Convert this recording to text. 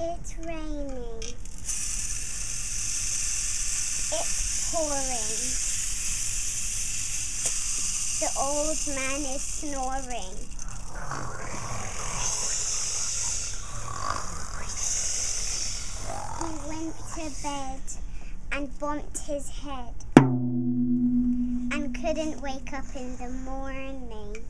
It's raining. It's pouring. The old man is snoring. He went to bed and bumped his head and couldn't wake up in the morning.